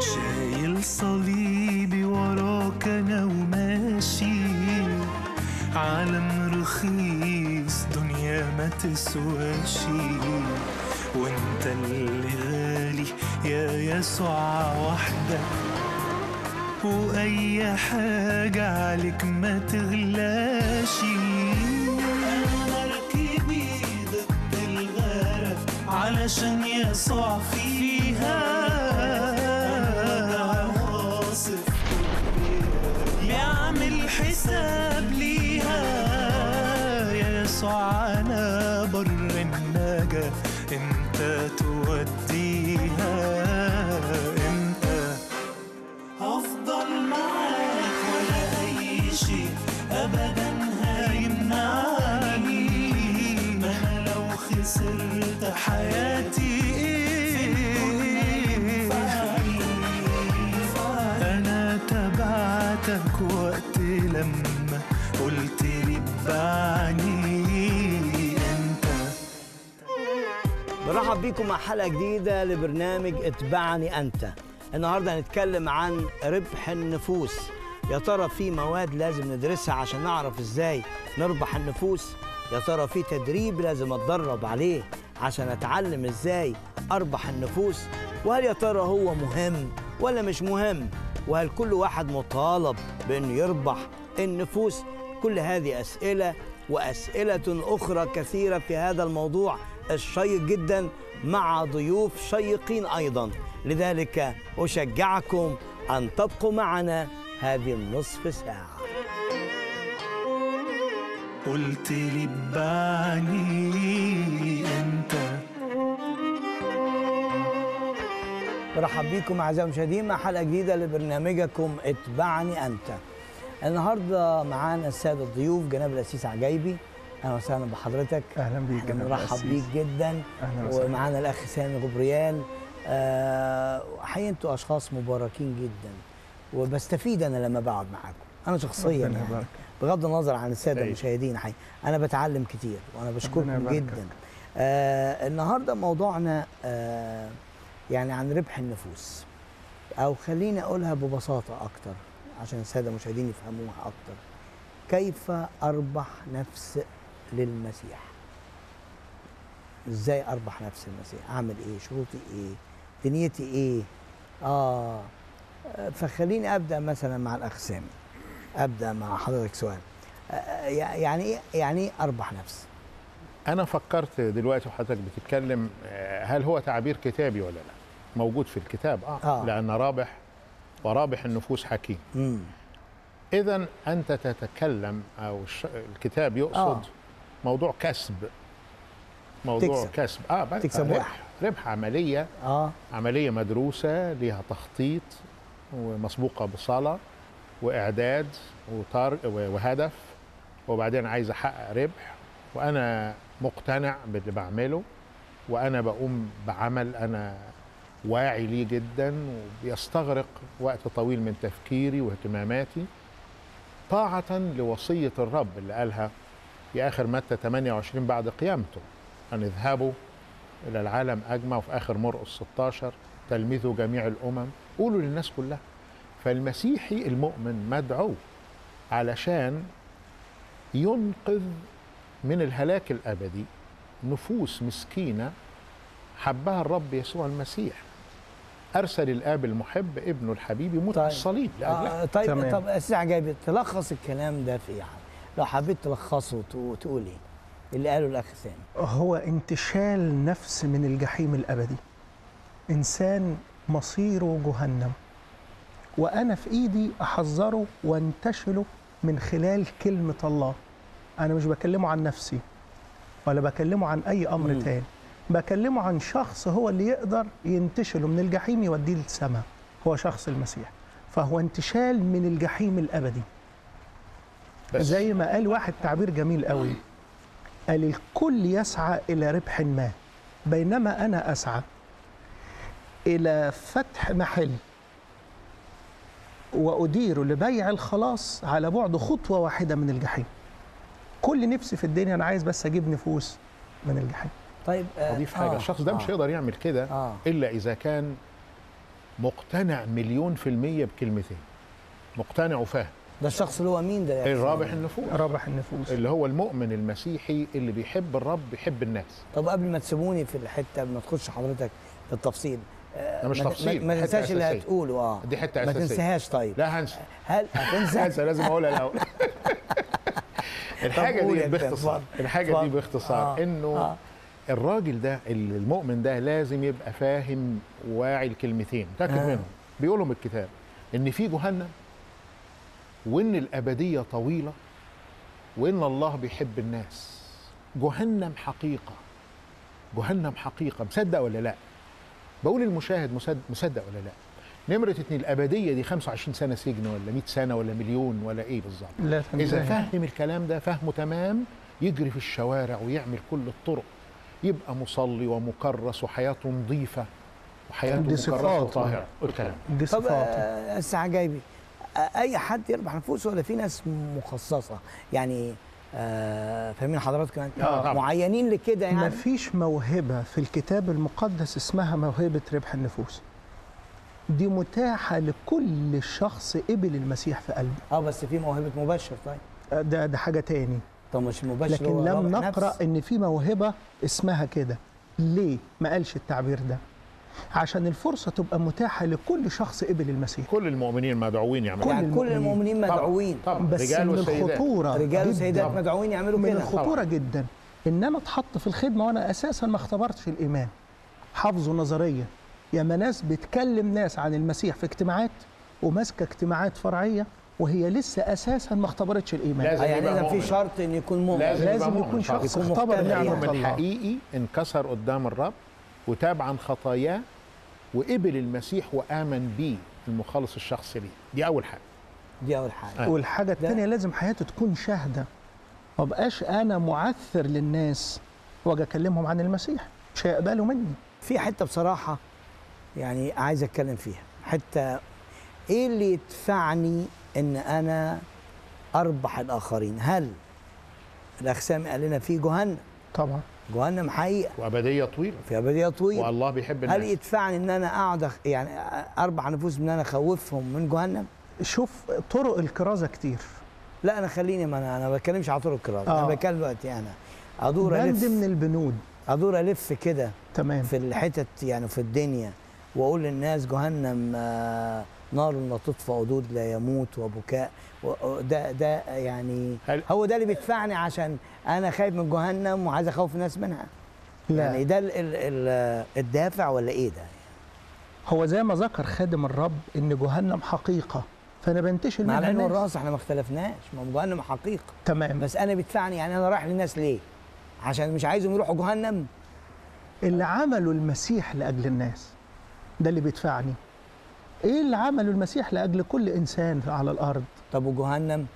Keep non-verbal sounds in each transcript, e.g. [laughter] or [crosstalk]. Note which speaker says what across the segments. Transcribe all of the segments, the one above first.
Speaker 1: شايل صليبي وراك أنا وماشي. عالم رخيص دنيا ما تسواشي وانت اللي يا يسوع وحدك وأي حاجة عليك ما تغلاشي أنا مركبي ضد الغرق علشان يسوع فيها اتبعني أنت.
Speaker 2: برحب بيكم مع حلقة جديدة لبرنامج اتبعني أنت. النهاردة هنتكلم عن ربح النفوس. يا ترى في مواد لازم ندرسها عشان نعرف إزاي نربح النفوس؟ يا ترى في تدريب لازم أتدرب عليه عشان أتعلم إزاي أربح النفوس؟ وهل يا ترى هو مهم ولا مش مهم؟ وهل كل واحد مطالب بانه يربح النفوس؟ كل هذه أسئلة وأسئلة أخرى كثيرة في هذا الموضوع الشيق جدا مع ضيوف شيقين أيضا. لذلك أشجعكم أن تبقوا معنا هذه النصف ساعة.
Speaker 1: قلت لي أنت.
Speaker 2: برحب بكم أعزائي المشاهدين مع حلقة جديدة لبرنامجكم اتبعني أنت. النهارده معانا الساده الضيوف جناب الأسيس عجايبي أهلا وسهلا بحضرتك
Speaker 3: أهلا بيك جناب
Speaker 2: بنرحب. بيك جدا. ومعانا الأخ سامي غبريال آه، حقيقة أنتوا أشخاص مباركين جدا وبستفيد أنا لما بقعد معاكم أنا شخصيا يعني. بغض النظر عن السادة
Speaker 4: أيوة.
Speaker 2: المشاهدين حقيقة أنا بتعلم كتير
Speaker 3: وأنا
Speaker 2: بشكركم. جدا آه النهارده موضوعنا آه يعني عن ربح النفوس أو خليني أقولها ببساطة أكتر عشان السادة المشاهدين يفهموها أكتر. كيف أربح نفس للمسيح؟ إزاي أربح نفس المسيح؟ أعمل إيه؟ شروطي إيه؟ دنيتي إيه؟ آه. فخليني أبدأ مثلا مع الاخ سامي أبدأ مع حضرتك سؤال. يع- يعني إيه؟ يعني إيه أربح نفس؟
Speaker 4: أنا فكرت دلوقتي وحضرتك بتتكلم آه، هل هو تعبير كتابي ولا لا؟ موجود في الكتاب آه,
Speaker 2: آه.
Speaker 4: لأن رابح ورابح النفوس حكيم. اذا أنت تتكلم أو الش- الكتاب يقصد
Speaker 2: آه.
Speaker 4: موضوع كسب. موضوع
Speaker 2: تكسب.
Speaker 4: كسب. آه بس
Speaker 2: تكسب
Speaker 4: ربح. ربح عملية.
Speaker 2: آه.
Speaker 4: عملية مدروسة ليها تخطيط ومسبوقة بصلاة وإعداد وطار وهدف. وبعدين عايز أحقق ربح. وأنا مقتنع باللي بعمله. وأنا بقوم بعمل أنا واعي ليه جدا وبيستغرق وقت طويل من تفكيري واهتماماتي. طاعة لوصية الرب اللي قالها في آخر متى 28 بعد قيامته أن اذهبوا إلى العالم أجمع وفي آخر مرقس 16 تلمذوا جميع الأمم. قولوا للناس كلها فالمسيحي المؤمن مدعو علشان ينقذ من الهلاك الأبدي نفوس مسكينة حبها الرب يسوع المسيح. أرسل الآب المحب ابنه الحبيب يموت على
Speaker 2: طيب.
Speaker 4: الصليب
Speaker 2: آه طيب
Speaker 3: تمام.
Speaker 2: طب أستاذ عجايب تلخص الكلام ده في إيه يعني؟ لو حبيت تلخصه وت- وتقول إيه اللي قاله الأخ سامي
Speaker 3: هو انتشال نفس من الجحيم الأبدي إنسان مصيره جهنم وأنا في إيدي أحذره وانتشله من خلال كلمة الله أنا مش بكلمه عن نفسي ولا بكلمه عن أي أمر
Speaker 2: مم.
Speaker 3: تاني بكلمه عن شخص هو اللي يقدر ينتشله من الجحيم يوديه للسماء هو شخص المسيح. فهو انتشال من الجحيم الأبدي.
Speaker 4: بس.
Speaker 3: زي ما قال واحد تعبير جميل قوي. قال الكل يسعى إلى ربح ما بينما أنا أسعى إلى فتح محل وأدير لبيع الخلاص على بعد خطوة واحدة من الجحيم. كل نفسي في الدنيا أنا عايز بس أجيب نفوس من الجحيم.
Speaker 2: طيب آه،
Speaker 4: أضيف حاجة.
Speaker 2: آه،
Speaker 4: الشخص ده مش
Speaker 2: آه،
Speaker 4: هيقدر يعمل كده
Speaker 2: آه.
Speaker 4: إلا إذا كان مقتنع مليون في المية بكلمتين. مقتنع وفاهم
Speaker 2: ده الشخص اللي هو مين ده يا
Speaker 4: الرابح؟ النفوس.
Speaker 3: رابح النفوس.
Speaker 4: اللي هو المؤمن المسيحي اللي بيحب الرب بيحب الناس.
Speaker 2: طب قبل ما تسيبوني في الحتة قبل ما تخش حضرتك في التفصيل آه،
Speaker 4: ده مش
Speaker 2: ما-
Speaker 4: تفصيل،
Speaker 2: ما, ما تنساش اللي. هتقوله آه.
Speaker 4: دي حتة
Speaker 2: ما
Speaker 4: أساسية.
Speaker 2: تنساهاش طيب.
Speaker 4: لا هنسى.
Speaker 2: هل هتنسى؟
Speaker 4: هنسى لازم أقولها الأول. [laughs]
Speaker 2: الحاجة
Speaker 4: دي باختصار. الحاجة دي. باختصار.
Speaker 2: آه،
Speaker 4: إنه
Speaker 2: آه.
Speaker 4: الراجل ده المؤمن ده لازم يبقى فاهم واعي الكلمتين متاكد
Speaker 2: آه.
Speaker 4: منهم. بيقولهم الكتاب إن في جهنم وإن الأبدية طويلة وإن الله بيحب الناس. جهنم حقيقة. جهنم حقيقة. مصدق ولا لا؟ بقول المشاهد مصدق, مصدق ولا لا؟ نمرة اتنين الأبدية دي 25 سنة سجن ولا 100 سنة ولا مليون ولا إيه بالظبط؟ إذا فهم الكلام ده فهمه تمام يجري في الشوارع ويعمل كل الطرق. يبقى مصلي ومكرس وحياته نظيفة. وحياته
Speaker 3: دي
Speaker 4: مكرسة
Speaker 3: صفات.
Speaker 4: وطاهرة. الكلام
Speaker 3: دي
Speaker 2: طب
Speaker 3: صفاته.
Speaker 2: آه، أي حد يربح نفوسه ولا في ناس مخصصة؟ يعني آه فاهمين حضراتكم يعني؟
Speaker 3: آه،
Speaker 4: طبعا.
Speaker 2: معينين لكده
Speaker 3: ما
Speaker 2: يعني؟
Speaker 3: فيش موهبة في الكتاب المقدس اسمها موهبة ربح النفوس. دي متاحة لكل شخص قبل المسيح في قلبه.
Speaker 2: آه بس في موهبة مبشر طيب.
Speaker 3: ده ده حاجة تاني.
Speaker 2: طب مش المبشر
Speaker 3: لكن لم نقرأ
Speaker 2: نفس؟
Speaker 3: إن في موهبة اسمها كده. ليه ما قالش التعبير ده؟ عشان الفرصة تبقى متاحة لكل شخص قبل المسيح.
Speaker 4: كل المؤمنين مدعوين يعملوا
Speaker 2: يعني كل
Speaker 3: المؤمنين.
Speaker 2: المؤمنين
Speaker 4: طبعاً،
Speaker 2: مدعوين.
Speaker 4: طبعا.
Speaker 3: بس
Speaker 4: رجال
Speaker 3: من
Speaker 4: وسيدات.
Speaker 3: الخطورة
Speaker 2: رجال وسيدات مدعوين يعملوا
Speaker 3: من
Speaker 2: كده.
Speaker 3: الخطورة جدا. إن أنا أتحط في الخدمة وأنا أساسا ما اختبرتش الإيمان. حافظه نظريا ياما ناس بتكلم ناس عن المسيح في اجتماعات وماسكة اجتماعات فرعية وهي لسه أساسا ما اختبرتش الإيمان.
Speaker 4: لازم
Speaker 2: يعني إذا في. شرط إن يكون مؤمن.
Speaker 4: لازم
Speaker 3: لازم يكون. شخص
Speaker 2: يكون
Speaker 3: اختبر الله
Speaker 4: الحقيقي انكسر قدام الرب وتاب عن خطاياه وقبل المسيح وآمن بيه المخلص الشخصي ليه. دي أول حاجة.
Speaker 2: دي أول حاجة.
Speaker 4: آه.
Speaker 3: والحاجة التانية لازم حياتي تكون شاهدة. ما بقاش أنا معثر للناس وأجي أكلمهم عن المسيح. مش هيقبلوا مني.
Speaker 2: في حتة بصراحة يعني عايز أتكلم فيها. حتة إيه اللي يدفعني إن أنا أربح الآخرين. هل الأخ سامي قال لنا في جهنم؟
Speaker 3: طبعا.
Speaker 2: جهنم حقيقة.
Speaker 4: وأبدية طويلة.
Speaker 2: في أبدية طويلة.
Speaker 4: والله بيحب
Speaker 2: هل
Speaker 4: الناس
Speaker 2: يدفعني إن أنا أقعد يعني أربح نفوس إن أنا أخوفهم من جهنم؟
Speaker 3: شوف طرق الكرازة كتير.
Speaker 2: لا أنا خليني ما أنا أنا ما بتكلمش على طرق الكرازة.
Speaker 3: آه.
Speaker 2: أنا بتكلم دلوقتي أنا. أدور
Speaker 3: بند
Speaker 2: ألف
Speaker 3: من البنود.
Speaker 2: أدور ألف كده
Speaker 3: تمام.
Speaker 2: في الحتت يعني في الدنيا وأقول للناس جهنم آه، نار لا تطفى ودود لا يموت وبكاء. ده ده يعني هو ده اللي بيدفعني عشان أنا خايف من جهنم وعايز أخوف الناس منها.
Speaker 3: لا.
Speaker 2: يعني ده ال ال ال الدافع ولا إيه ده؟
Speaker 3: هو زي ما ذكر خادم الرب إن جهنم حقيقة فأنا بنتشل منها
Speaker 2: العلم والرأس إحنا ما اختلفناش ما جهنم حقيقة.
Speaker 3: تمام.
Speaker 2: بس أنا بيدفعني يعني أنا رايح للناس ليه؟ عشان مش عايزهم يروحوا جهنم.
Speaker 3: اللي عمله المسيح لأجل الناس ده اللي بيدفعني. إيه اللي عمله المسيح لأجل كل إنسان على الأرض
Speaker 2: طب وجهنم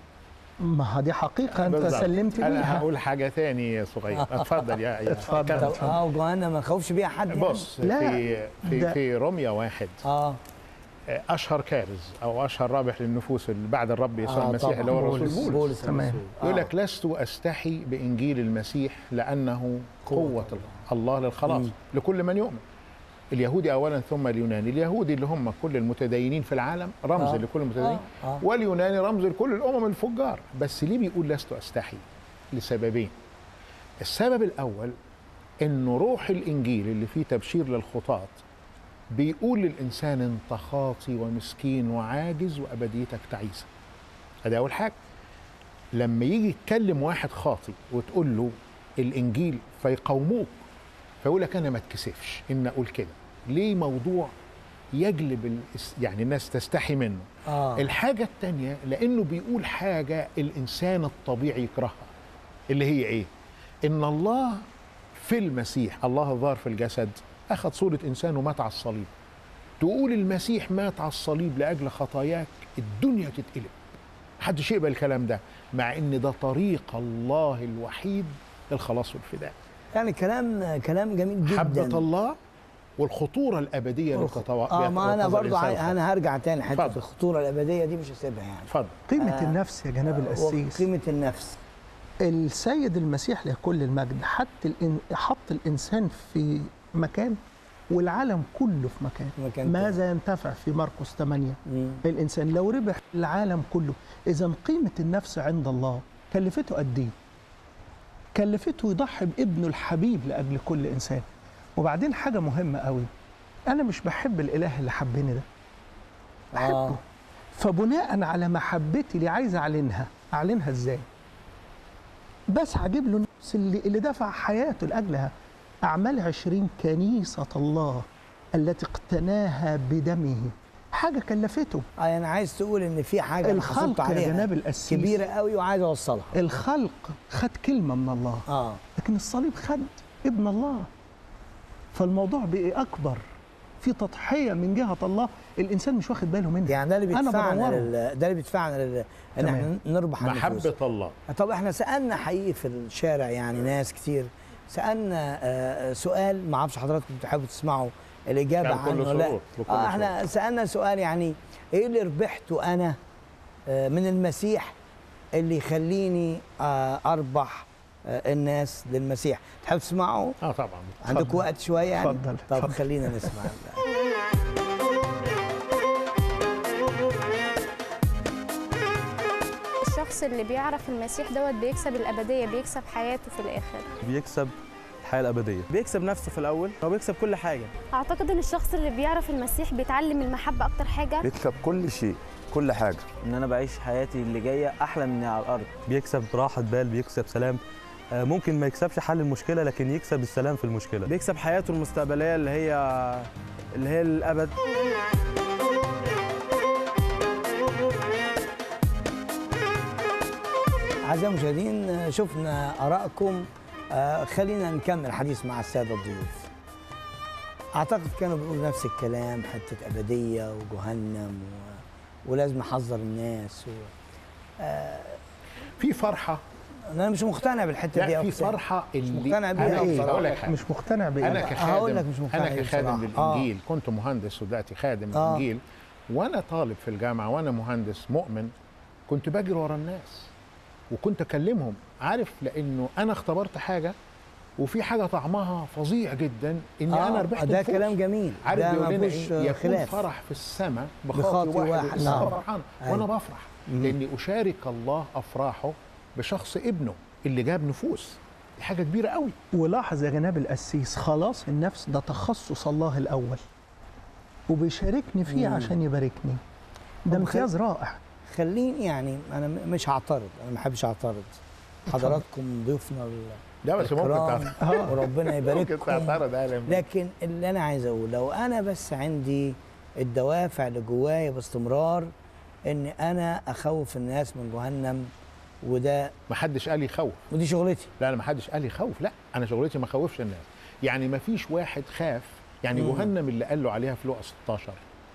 Speaker 3: ما دي حقيقة أنت
Speaker 4: بالظبط.
Speaker 3: سلمت
Speaker 4: أنا
Speaker 3: ليها
Speaker 4: هقول حاجة تاني يا صغير اتفضل يا يا [laughs]
Speaker 3: اتفضل.
Speaker 2: طب آه وجهنم ما نخوفش بيها حد يعني.
Speaker 4: بص
Speaker 3: لا،
Speaker 4: في في
Speaker 3: ده-
Speaker 4: في رمية واحد
Speaker 2: آه
Speaker 4: أشهر كارز أو أشهر رابح للنفوس اللي بعد الرب يسوع
Speaker 2: آه،
Speaker 4: المسيح. اللي هو الرسول
Speaker 3: بولس.
Speaker 4: بولس,
Speaker 2: بولس
Speaker 3: تمام.
Speaker 4: يقول
Speaker 2: آه.
Speaker 4: لك لست أستحي بإنجيل المسيح لأنه
Speaker 2: قوة
Speaker 4: قوة الله للخلاص
Speaker 2: مم.
Speaker 4: لكل من يؤمن اليهودي اولا ثم اليوناني. اليهودي اللي هم كل المتدينين في العالم رمز
Speaker 2: آه.
Speaker 4: لكل المتدينين.
Speaker 2: آه. آه.
Speaker 4: واليوناني رمز لكل الأمم الفجار. بس ليه بيقول لست أستحي؟ لسببين. السبب الأول انه روح الإنجيل اللي فيه تبشير للخطاة بيقول للإنسان أنت خاطي ومسكين وعاجز وأبديتك تعيسة. ادي أول حاجة. لما يجي يتكلم واحد خاطي وتقول له الإنجيل فيقاوموك فيقول لك أنا ما اتكسفش. إن أقول كده. ليه موضوع يجلب يعني الناس تستحي منه؟
Speaker 2: آه.
Speaker 4: الحاجة التانية لأنه بيقول حاجة الإنسان الطبيعي يكرهها. اللي هي إيه؟ إن الله في المسيح الله الظاهر في الجسد أخذ صورة إنسان ومات على الصليب. تقول المسيح مات على الصليب لأجل خطاياك الدنيا تتقلب. محدش يقبل الكلام ده مع إن ده طريق الله الوحيد للخلاص والفداء.
Speaker 2: يعني كلام كلام جميل جدا.
Speaker 4: حبة الله والخطورة الأبدية اللي بتتوا-
Speaker 2: آه ما
Speaker 4: بيتظهر
Speaker 2: برضو
Speaker 4: الإنسان.
Speaker 2: أنا هرجع تاني حتة
Speaker 4: اتفضل.
Speaker 2: الخطورة الأبدية دي مش هسيبها يعني.
Speaker 4: اتفضل
Speaker 3: قيمة
Speaker 2: آه،
Speaker 3: النفس يا جناب القسيس
Speaker 2: قيمه النفس.
Speaker 3: السيد المسيح له كل المجد حط الإن... حط الإنسان في مكان والعالم كله في مكان.
Speaker 2: مكان
Speaker 3: ماذا ينتفع في مرقس 8
Speaker 2: مم.
Speaker 3: الإنسان لو ربح العالم كله إذا قيمة النفس عند الله كلفته قد إيه؟ كلفته يضحي بابنه الحبيب لأجل كل إنسان. وبعدين حاجة مهمة قوي أنا مش بحب الإله اللي حبني ده. بحبه.
Speaker 2: آه.
Speaker 3: فبناء على محبتي اللي عايز أعلنها أعلنها إزاي؟ بس هجيب له النفس اللي, اللي دفع حياته لأجلها. أعمال عشرين كنيسة الله التي اقتناها بدمه. حاجة كلفته.
Speaker 2: آه يعني عايز تقول إن في حاجة
Speaker 3: الخلق يا
Speaker 2: عليها
Speaker 3: جناب القسيس.
Speaker 2: كبيرة قوي وعايز أوصلها.
Speaker 3: الخلق خد كلمة من الله
Speaker 2: آه.
Speaker 3: لكن الصليب خد ابن الله. فالموضوع بقي أكبر. في تضحية من جهة الله الإنسان مش واخد باله منها.
Speaker 2: يعني ده اللي بيدفعنا. لل... ده اللي بيدفعنا لل...
Speaker 3: إن.
Speaker 2: إحنا نربح النفوس.
Speaker 4: محبة الله.
Speaker 2: طب إحنا سألنا حقيقي في الشارع يعني ناس كتير. سألنا آه، سؤال ما أعرفش حضراتكم بتحبوا تسمعوا.
Speaker 4: الإجابة
Speaker 2: عنه.
Speaker 4: بكل
Speaker 2: آه إحنا سألنا سؤال يعني إيه اللي ربحته أنا آه، من المسيح اللي يخليني آه، أربح آه، الناس للمسيح؟ تحب تسمعوا
Speaker 4: آه طبعا.
Speaker 2: عندك. وقت شوية يعني؟
Speaker 3: اتفضل،
Speaker 2: طب
Speaker 3: اتفضل.
Speaker 2: خلينا نسمع.
Speaker 5: الشخص اللي بيعرف المسيح دوت بيكسب الأبدية بيكسب حياته في الآخر.
Speaker 6: بيكسب الحياة الأبدية.
Speaker 7: بيكسب نفسه في الأول هو بيكسب كل حاجة.
Speaker 5: أعتقد إن الشخص اللي بيعرف المسيح بيتعلم المحبة أكتر حاجة.
Speaker 8: بيكسب كل شيء كل حاجة.
Speaker 9: إن أنا بعيش حياتي اللي جاية أحلى من على الأرض.
Speaker 6: بيكسب راحة بال بيكسب سلام. آه، ممكن ما يكسبش حل المشكلة لكن يكسب السلام في المشكلة.
Speaker 7: بيكسب حياته المستقبلية اللي هي اللي هي الأبد.
Speaker 2: أعزائي المشاهدين شفنا آرائكم آه، خلينا نكمل حديث مع السادة الضيوف. أعتقد كانوا بيقولوا نفس الكلام حتة أبدية وجهنم و... ولازم أحذر الناس و...
Speaker 4: في فرحة.
Speaker 2: أنا مش مقتنع بالحتة دي
Speaker 4: في فرحة اللي
Speaker 2: مقتنع بيها
Speaker 4: أنا
Speaker 2: بصراحة.
Speaker 4: هقول لك حاجة.
Speaker 3: مش مقتنع بايه
Speaker 4: أنا
Speaker 3: بقى؟
Speaker 2: هقول لك
Speaker 4: كخادم
Speaker 2: مش مقتنع أنا
Speaker 4: كخادم. للانجيل كنت مهندس ودلوقتي خادم
Speaker 2: آه.
Speaker 4: الانجيل وأنا طالب في الجامعة وأنا مهندس مؤمن. كنت بجري ورا الناس. وكنت اكلمهم عارف؟ لأنه أنا اختبرت حاجة وفي حاجة طعمها فظيع جدا ان
Speaker 2: آه،
Speaker 4: أنا ربحت
Speaker 2: ده. كلام جميل.
Speaker 4: عارف
Speaker 2: ده
Speaker 4: بيقول لنا
Speaker 2: إيه؟
Speaker 4: يكون
Speaker 2: خلاف.
Speaker 4: فرح في السماء
Speaker 2: بخاطي
Speaker 4: واحد,
Speaker 2: واحد،
Speaker 4: والسماء
Speaker 2: نعم.
Speaker 4: فرحان
Speaker 2: أيوة.
Speaker 4: وأنا بفرح.
Speaker 2: مم.
Speaker 4: لأني أشارك الله أفراحه بشخص ابنه اللي جاب نفوس. دي حاجة كبيرة قوي.
Speaker 3: ولاحظ يا جناب القسيس خلاص النفس ده تخصص الله الأول. وبيشاركني فيه
Speaker 2: مم.
Speaker 3: عشان يباركني. ده امتياز رائع.
Speaker 2: خليني يعني أنا م- مش هعترض أنا ما بحبش أعترض. [laughs] حضراتكم ضيوفنا
Speaker 4: ده بس ممكن تعترض. [laughs]
Speaker 2: وربنا يبارككم.
Speaker 4: بيك.
Speaker 2: لكن اللي أنا عايز أقول لو أنا بس عندي الدوافع اللي جوايا باستمرار إن أنا أخوف الناس من جهنم وده
Speaker 4: ما حدش قال يخوف.
Speaker 2: ودي شغلتي.
Speaker 4: لا أنا ما حدش قال يخوف. لا أنا شغلتي ما أخوفش الناس. يعني ما فيش واحد خاف. يعني
Speaker 2: مم.
Speaker 4: جهنم اللي قال له عليها في لقا 16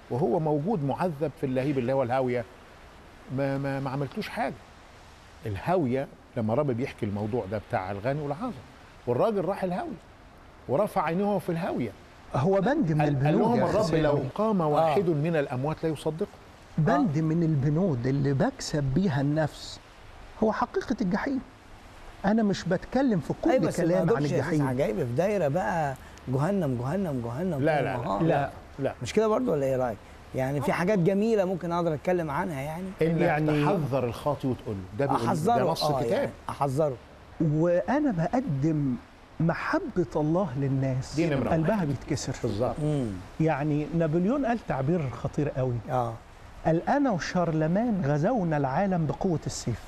Speaker 4: وهو موجود معذب في اللهيب اللي هو الهاوية. ما ما, ما عملتوش حاجة. الهاوية لما رب بيحكي الموضوع ده بتاع الغني والعازر والراجل راح الهاوية ورفع عينه في الهاوية.
Speaker 3: هو بند من
Speaker 4: قال قال
Speaker 3: البنود
Speaker 4: لهم
Speaker 3: يا
Speaker 4: الرب لو. قام واحد من الأموات لا يصدقه.
Speaker 3: بند من البنود اللي بكسب بيها النفس هو حقيقة الجحيم. أنا مش بتكلم في كل
Speaker 2: ما
Speaker 3: كلام عن الجحيم.
Speaker 2: عجايب في دايرة بقى جهنم جهنم جهنم
Speaker 4: لا لا. لا لا, لا.
Speaker 2: مش كده برضو ولا إيه رأيك؟ يعني في حاجات جميلة ممكن أقدر أتكلم عنها يعني.
Speaker 4: إنك
Speaker 3: يعني-
Speaker 4: تحذر الخاطي وتقول له. ده ده نص
Speaker 2: آه
Speaker 4: كتاب.
Speaker 2: يعني أحذره.
Speaker 3: وأنا بقدم محبة الله للناس.
Speaker 4: دي نمرة
Speaker 3: قلبها بيتكسر.
Speaker 4: بالظبط.
Speaker 3: يعني نابليون قال تعبير خطير قوي.
Speaker 2: آه.
Speaker 3: قال أنا وشارلمان غزونا العالم بقوة السيف.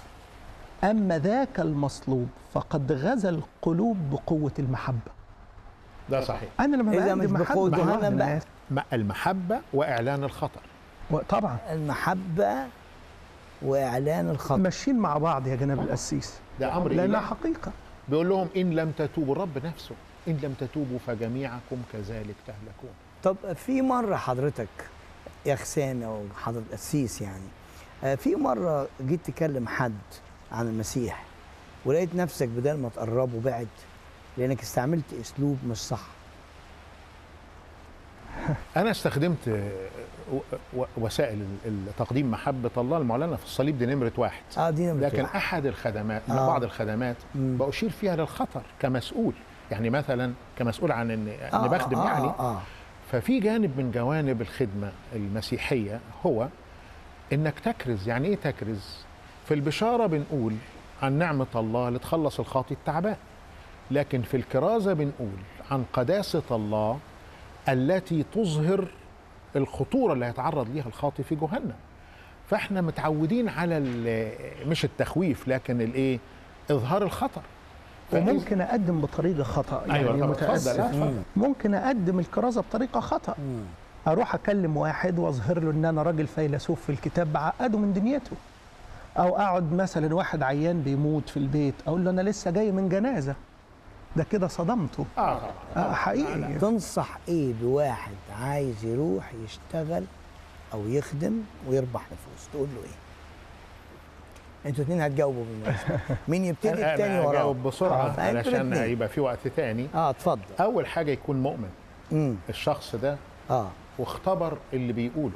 Speaker 3: أما ذاك المصلوب فقد غزا القلوب بقوة المحبة.
Speaker 4: ده صحيح.
Speaker 3: أنا لما
Speaker 2: إذا مش
Speaker 3: الله
Speaker 2: جهنم بقى.
Speaker 4: المحبة وإعلان الخطر.
Speaker 3: طبعا.
Speaker 2: المحبة وإعلان الخطر.
Speaker 3: ماشيين مع بعض يا جناب القسيس.
Speaker 4: ده أمر
Speaker 3: لأنها
Speaker 4: إلهي
Speaker 3: حقيقة.
Speaker 4: بيقول لهم إن لم تتوبوا الرب نفسه إن لم تتوبوا فجميعكم كذلك تهلكون.
Speaker 2: طب في مرة حضرتك يا خسان أو حضرة قسيس يعني آه، في مرة جيت تكلم حد عن المسيح ولقيت نفسك بدل ما تقربه بعد لأنك استعملت أسلوب مش صح [laughs]
Speaker 4: أنا استخدمت آه، وسائل تقديم محبة الله المعلنة في الصليب دي نمرة واحد
Speaker 2: آه دي نمرة
Speaker 4: لكن
Speaker 2: واحد.
Speaker 4: أحد الخدمات
Speaker 2: آه.
Speaker 4: آه. بعض الخدمات
Speaker 2: مم.
Speaker 4: بأشير فيها للخطر كمسؤول يعني مثلا كمسؤول عن ان
Speaker 2: آه،
Speaker 4: إني بخدم
Speaker 2: آه،
Speaker 4: يعني
Speaker 2: آه, آه.
Speaker 4: ففي جانب من جوانب الخدمة المسيحية هو إنك تكرز يعني إيه تكرز في البشارة بنقول عن نعمة الله لتخلص الخاطي التعبان لكن في الكرازة بنقول عن قداسة الله التي تظهر الخطورة اللي هيتعرض ليها الخاطي في جهنم. فاحنا متعودين على مش التخويف لكن الايه؟ إظهار الخطر
Speaker 3: وممكن أقدم بطريقة خطأ يعني
Speaker 4: طبعا. متأسف.
Speaker 3: ممكن أقدم الكرازة بطريقة خطأ. أروح أكلم واحد وأظهر له إن أنا راجل فيلسوف في الكتاب بعقده من دنيته. أو أقعد مثلا واحد عيان بيموت في البيت أقول له أنا لسه جاي من جنازة. ده كده صدمته.
Speaker 4: آه طبعا.
Speaker 3: آه حقيقي.
Speaker 2: تنصح إيه بواحد عايز يروح يشتغل أو يخدم ويربح نفوس؟ تقول له إيه؟ أنتوا اتنين هتجاوبوا بالمناسبة. [laughs] مين يبتدي التاني
Speaker 4: أنا
Speaker 2: وراه
Speaker 4: اجاوب بسرعة
Speaker 2: آه،
Speaker 4: علشان
Speaker 2: الاتنين.
Speaker 4: يبقى في وقت تاني.
Speaker 2: آه اتفضل.
Speaker 4: أول حاجة يكون مؤمن.
Speaker 2: امم
Speaker 4: الشخص ده
Speaker 2: آه.
Speaker 4: واختبر اللي بيقوله.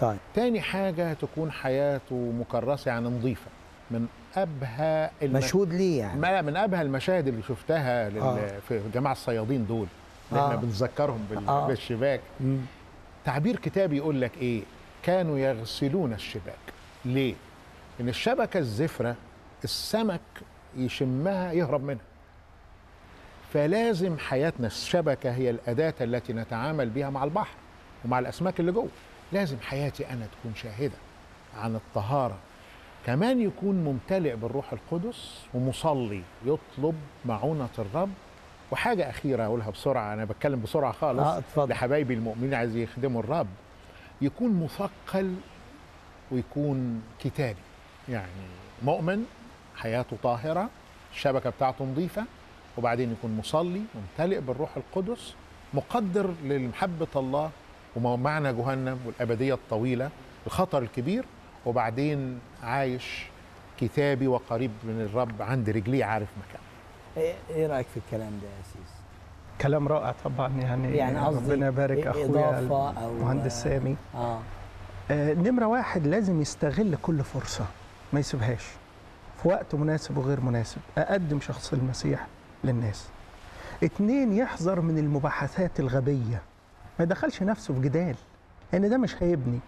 Speaker 2: طيب.
Speaker 4: تاني حاجة تكون حياته مكرسة يعني نظيفة من أبهى.
Speaker 2: مشهود ليه يعني
Speaker 4: ما من أبهى المشاهد اللي شفتها لل...
Speaker 2: آه.
Speaker 4: في جماعة الصيادين دول اللي
Speaker 2: آه.
Speaker 4: إحنا بنذكرهم بال...
Speaker 2: آه.
Speaker 4: بالشباك
Speaker 2: مم.
Speaker 4: تعبير كتابي يقول لك إيه كانوا يغسلون الشباك ليه إن الشبكة الزفرة السمك يشمها يهرب منها فلازم حياتنا الشبكة هي الأداة التي نتعامل بها مع البحر ومع الأسماك اللي جوه لازم حياتي أنا تكون شاهدة عن الطهارة كمان يكون ممتلئ بالروح القدس ومصلي يطلب معونة الرب. وحاجة أخيرة اقولها بسرعة أنا بتكلم بسرعة خالص
Speaker 2: آه اتفضل.
Speaker 4: لحبايبي المؤمنين عايز يخدموا الرب. يكون مثقل ويكون كتابي يعني مؤمن حياته طاهرة الشبكة بتاعته نظيفة وبعدين يكون مصلي ممتلئ بالروح القدس مقدر لمحبة الله ومعنى جهنم والأبدية الطويلة الخطر الكبير وبعدين عايش كتابي وقريب من الرب عند رجليه عارف مكان
Speaker 2: إيه إيه رأيك في الكلام ده يا سيس
Speaker 3: كلام رائع طبعا يعني,
Speaker 2: يعني قصدي
Speaker 3: ربنا يبارك
Speaker 2: إيه أخويا
Speaker 3: المهندس سامي.
Speaker 2: آه.
Speaker 3: آه، نمرة واحد لازم يستغل كل فرصة ما يسيبهاش في وقت مناسب وغير مناسب أقدم شخص المسيح للناس. اتنين يحذر من المباحثات الغبية. ما يدخلش نفسه في جدال لأن ده مش هيبني.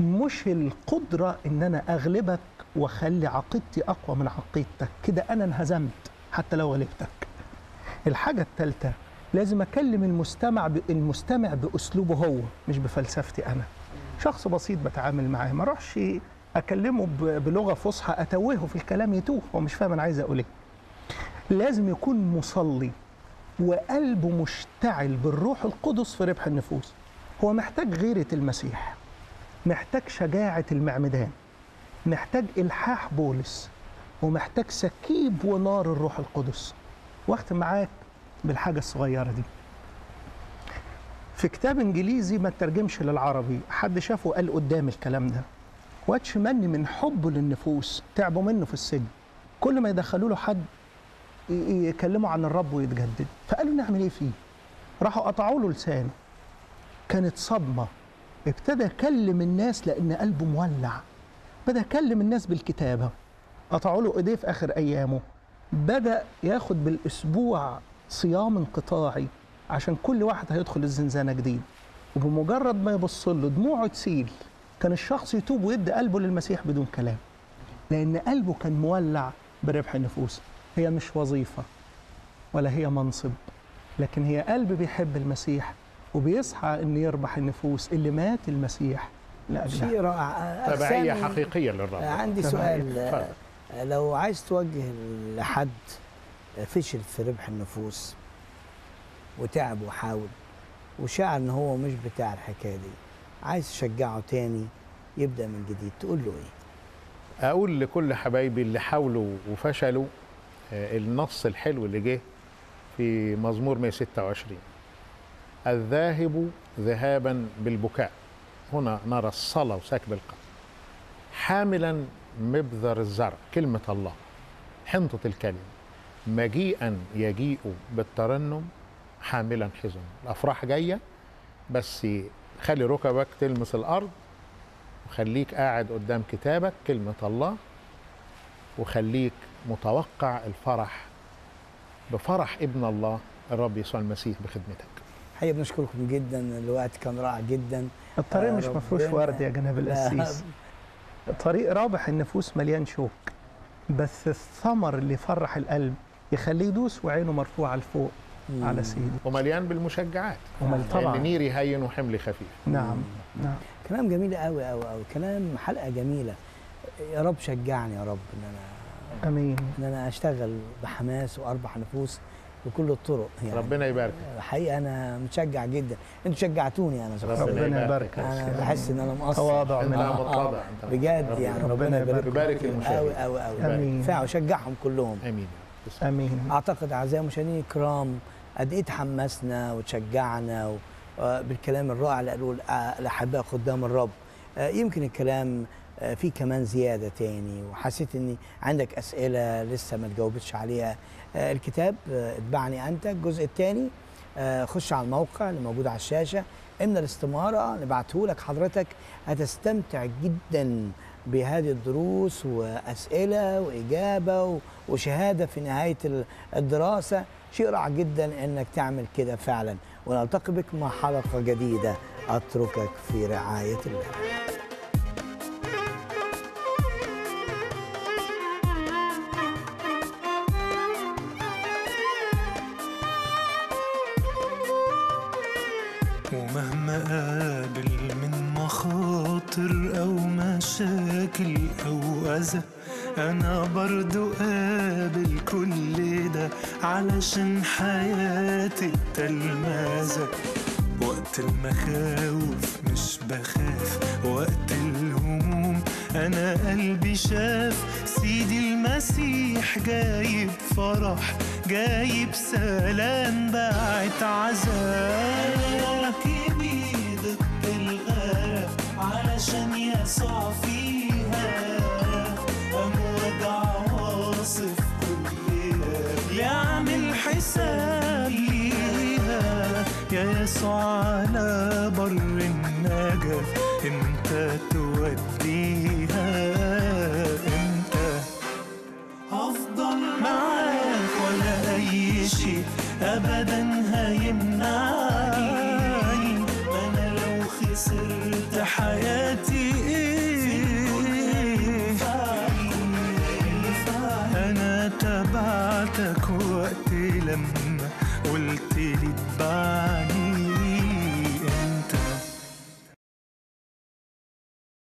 Speaker 3: مش القدرة إن أنا أغلبك وأخلي عقيدتي أقوى من عقيدتك. كده أنا انهزمت حتى لو غلبتك. الحاجة الثالثة لازم أكلم المستمع ب... المستمع بأسلوبه هو مش بفلسفتي أنا. شخص بسيط بتعامل معاه ما أروحش أكلمه ب- بلغة فصحى أتوهه في الكلام يتوه هو مش فاهم أنا عايز أقول إيه. لازم يكون مصلي وقلبه مشتعل بالروح القدس في ربح النفوس. هو محتاج غيرة المسيح. محتاج شجاعة المعمدان محتاج إلحاح بولس ومحتاج سكيب ونار الروح القدس. واختم معاك بالحاجة الصغيرة دي. في كتاب إنجليزي ما ترجمش للعربي حد شافه قال قدام الكلام ده. واتشمان ني من حبه للنفوس تعبوا منه في السجن. كل ما يدخلوا له حد يكلموا عن الرب ويتجدد. فقالوا نعمل إيه فيه؟ راحوا قطعوا له لسانه. كانت صدمة. ابتدى يكلم الناس لأن قلبه مولع. بدأ يكلم الناس بالكتابة. قطعوا له إيديه في آخر أيامه. بدأ ياخد بالأسبوع صيام انقطاعي عشان كل واحد هيدخل الزنزانة جديد. وبمجرد ما يبص له دموعه تسيل. كان الشخص يتوب ويدي قلبه للمسيح بدون كلام. لأن قلبه كان مولع بربح النفوس. هي مش وظيفة ولا هي منصب لكن هي قلب بيحب المسيح وبيسعى ان يربح النفوس اللي مات المسيح لأجلها.
Speaker 2: شيء رائع.
Speaker 4: تبعية حقيقية للرب.
Speaker 2: عندي. سؤال. آه، لو عايز توجه لحد فشل في ربح النفوس وتعب وحاول وشعر ان هو مش بتاع الحكاية دي عايز تشجعه تاني يبدأ من جديد تقول له إيه؟
Speaker 4: أقول لكل حبايبي اللي حاولوا وفشلوا آه، النص الحلو اللي جه في مزمور 126 الذاهب ذهابا بالبكاء. هنا نرى الصلاة وسكب القلب حاملا مبذر الزرع كلمة الله. حنطة الكلمة. مجيئا يجيء بالترنم حاملا حزن الأفراح جاية بس خلي ركبك تلمس الأرض وخليك قاعد قدام كتابك كلمة الله وخليك متوقع الفرح بفرح ابن الله الرب يسوع المسيح بخدمتك.
Speaker 2: حقيقة بنشكركم جدا الوقت كان رائع جدا.
Speaker 3: الطريق
Speaker 2: آه،
Speaker 3: مش مفروش ورد يا جناب القسيس طريق رابح النفوس مليان شوك بس الثمر اللي يفرح القلب يخليه يدوس وعينه مرفوعة لفوق على سيدي.
Speaker 4: ومليان بالمشجعات.
Speaker 3: ومل
Speaker 4: لأن
Speaker 3: طبعا.
Speaker 4: نيري هين وحملي خفيف.
Speaker 3: نعم نعم.
Speaker 2: كلام جميل قوي قوي قوي كلام حلقة جميلة. يا رب شجعني يا رب إن أنا
Speaker 3: آمين.
Speaker 2: إن أنا أشتغل بحماس وأربح نفوس. بكل الطرق يعني.
Speaker 4: ربنا يبارك
Speaker 2: حقيقة أنا متشجع جدا. أنتوا شجعتوني أنا شخصيا.
Speaker 3: ربنا يبارك أنا
Speaker 2: بحس إن أنا مقصر.
Speaker 3: تواضع
Speaker 4: انت
Speaker 3: من
Speaker 2: آه، آه. بجد
Speaker 4: ربنا-
Speaker 2: يعني
Speaker 3: ربنا يبارك.
Speaker 4: يبارك المشاهد.
Speaker 2: قوي قوي قوي
Speaker 3: آمين.
Speaker 2: فعلا اشجعهم كلهم.
Speaker 4: آمين.
Speaker 3: آمين.
Speaker 2: أعتقد أعزائي المشاهدين الكرام قد إيه تحمسنا وتشجعنا و- آه، بالكلام الرائع اللي قالوه الاحباء قدام الرب. آه، يمكن الكلام آه، فيه كمان زيادة تاني وحسيت إني عندك أسئلة لسه ما تجاوبتش عليها. الكتاب آه، اتبعني أنت. الجزء الثاني خش على الموقع اللي موجود على الشاشة. املى الاستمارة نبعته لك. حضرتك هتستمتع جدا بهذه الدروس وأسئلة وإجابة وشهادة في نهاية ال- الدراسة. شيء رائع جدا إنك تعمل كده فعلا. ونلتقي بك مع حلقة جديدة. أتركك في رعاية الله.
Speaker 1: أنا برضو قابل كل ده علشان حياتي التلمذة وقت المخاوف مش بخاف وقت الهموم أنا قلبي شاف. سيدي المسيح جايب فرح جايب سلام باعت عذاب. راكبي ضد الغرق علشان يسوع فيها على بر النجاة انت توديها؟ انت هفضل معاك ولا أي شيء. ابدا